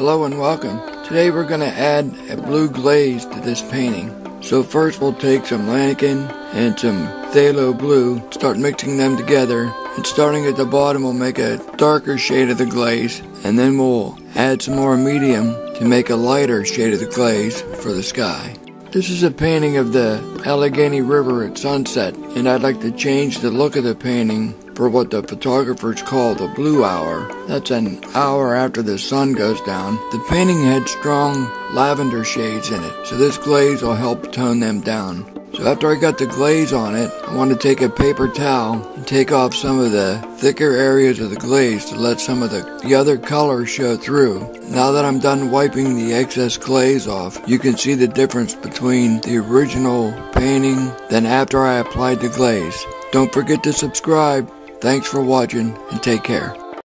Hello and welcome. Today we're going to add a blue glaze to this painting. So first we'll take some Lanaken and some Phthalo blue, start mixing them together, and starting at the bottom we'll make a darker shade of the glaze, and then we'll add some more medium to make a lighter shade of the glaze for the sky. This is a painting of the Allegheny River at sunset, and I'd like to change the look of the painting for what the photographers call the blue hour. That's an hour after the sun goes down. The painting had strong lavender shades in it, so this glaze will help tone them down. So after I got the glaze on it, I want to take a paper towel and take off some of the thicker areas of the glaze to let some of the, the other color show through. Now that I'm done wiping the excess glaze off, you can see the difference between the original painting than after I applied the glaze. Don't forget to subscribe. Thanks for watching and take care.